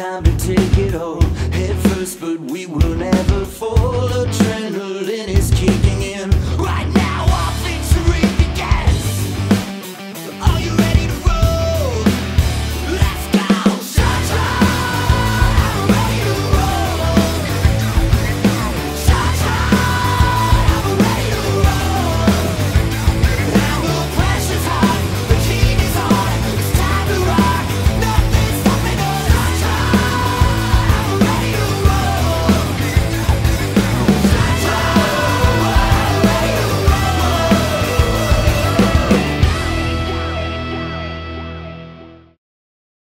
time to take it all head first, but we will never fall.